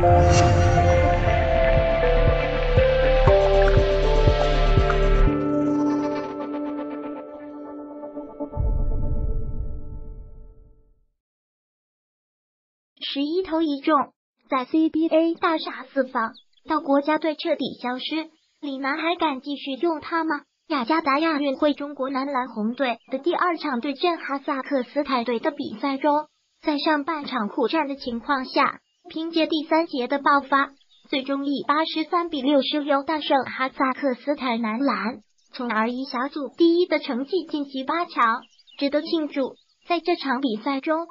十一投一中，在 CBA 大杀四方，到国家队彻底消失，李楠还敢继续用他吗？雅加达亚运会中国男篮红队的第二场对阵哈萨克斯坦队的比赛中，在上半场苦战的情况下，凭借第三节的爆发，最终以八十三比六十六大胜哈萨克斯坦男篮，从而以小组第一的成绩晋级八强。值得庆祝，在这场比赛中，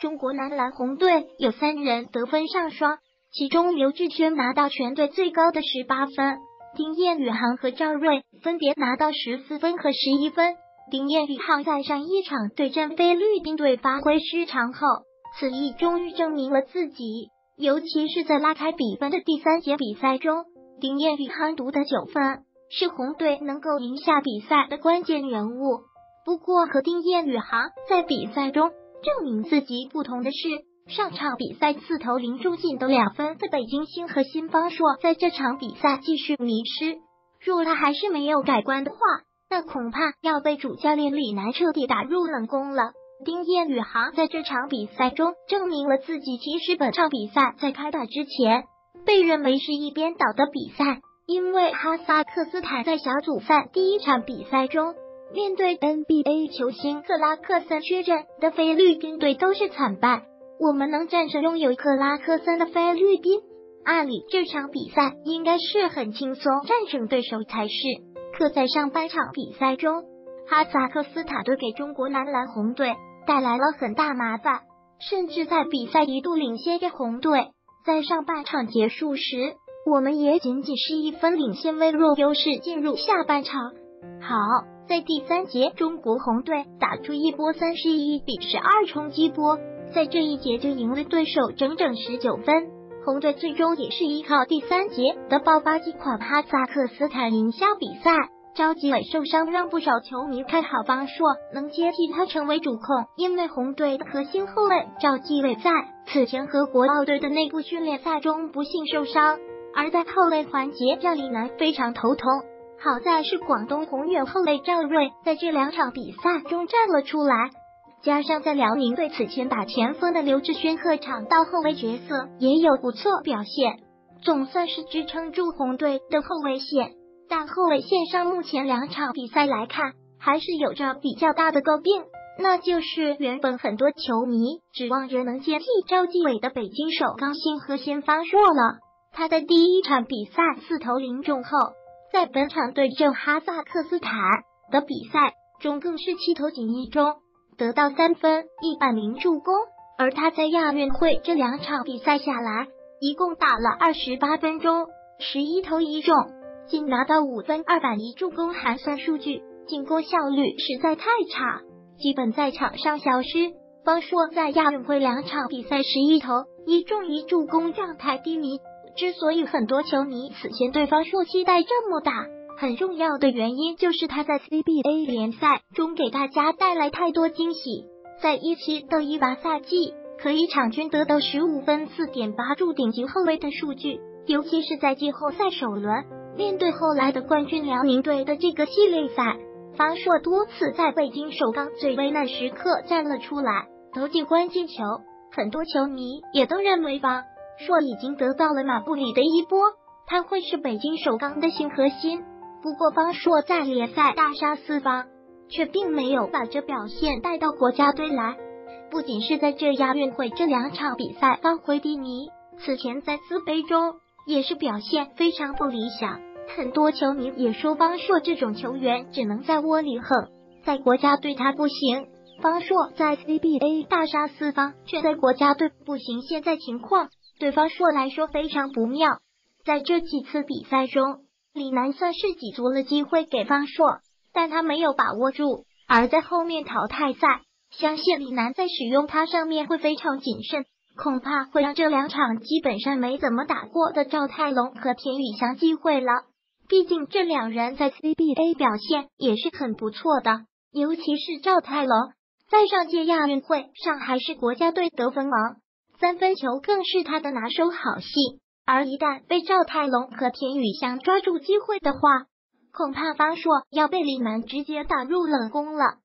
中国男篮红队有三人得分上双，其中刘志轩拿到全队最高的十八分。丁彦雨航和赵睿分别拿到十四分和十一分。丁彦雨航在上一场对阵菲律宾队发挥失常后，此役终于证明了自己。尤其是在拉开比分的第三节比赛中，丁彦雨航独得九分，是红队能够赢下比赛的关键人物。不过，和丁彦雨航在比赛中证明自己不同的是。上场比赛四投零中进的两分的北京星和新方硕，在这场比赛继续迷失。若他还是没有改观的话，那恐怕要被主教练李楠彻底打入冷宫了。丁彦雨航在这场比赛中证明了自己。其实本场比赛在开打之前被认为是一边倒的比赛，因为哈萨克斯坦在小组赛第一场比赛中面对 NBA 球星克拉克森缺阵的菲律宾队都是惨败。我们能战胜拥有克拉克森的菲律宾，按理这场比赛应该是很轻松战胜对手才是。可在上半场比赛中，哈萨克斯坦队给中国男篮红队带来了很大麻烦，甚至在比赛一度领先着红队。在上半场结束时，我们也仅仅是一分领先，微弱优势进入下半场。好在第三节，中国红队打出一波三十一比十二冲击波。在这一节就赢了对手整整十九分，红队最终也是依靠第三节的爆发击垮哈萨克斯坦赢下比赛。赵继伟受伤让不少球迷看好方硕能接替他成为主控，因为红队的核心后卫赵继伟在此前和国奥队的内部训练赛中不幸受伤，而在后卫环节让李楠非常头痛。好在是广东宏远后卫赵睿在这两场比赛中站了出来。加上在辽宁队此前打前锋的刘志轩客场到后卫角色也有不错表现，总算是支撑住红队的后卫线。但后卫线上目前两场比赛来看，还是有着比较大的诟病，那就是原本很多球迷指望着能接替赵继伟的北京首钢星和先发弱了。他的第一场比赛四投零中后，在本场对阵哈萨克斯坦的比赛中更是七投仅一中。得到三分一百名助攻，而他在亚运会这两场比赛下来，一共打了二十八分钟，十一投一中，仅拿到五分二板一助攻，还算数据，进攻效率实在太差，基本在场上消失。方硕在亚运会两场比赛十一投一中一助攻，状态低迷。之所以很多球迷此前对方硕期待这么大。很重要的原因就是他在 CBA 联赛中给大家带来太多惊喜，在一七到一八赛季可以场均得到十五分四点八助顶级后卫的数据，尤其是在季后赛首轮面对后来的冠军辽宁队的这个系列赛，方硕多次在北京首钢最危难时刻站了出来，投进关键球。很多球迷也都认为方硕已经得到了马布里的一波，他会是北京首钢的新核心。不过，方硕在联赛大杀四方，却并没有把这表现带到国家队来。不仅是在这亚运会这两场比赛发挥低迷，此前在资杯中也是表现非常不理想。很多球迷也说，方硕这种球员只能在窝里横，在国家队他不行。方硕在 CBA 大杀四方，却在国家队不行，现在情况对方硕来说非常不妙。在这几次比赛中。李楠算是挤足了机会给方硕，但他没有把握住。而在后面淘汰赛，相信李楠在使用他上面会非常谨慎，恐怕会让这两场基本上没怎么打过的赵泰龙和田宇翔机会了。毕竟这两人在 CBA 表现也是很不错的，尤其是赵泰龙，在上届亚运会上还是国家队得分王，三分球更是他的拿手好戏。而一旦被赵泰龙和田宇翔抓住机会的话，恐怕方硕要被李楠直接打入冷宫了。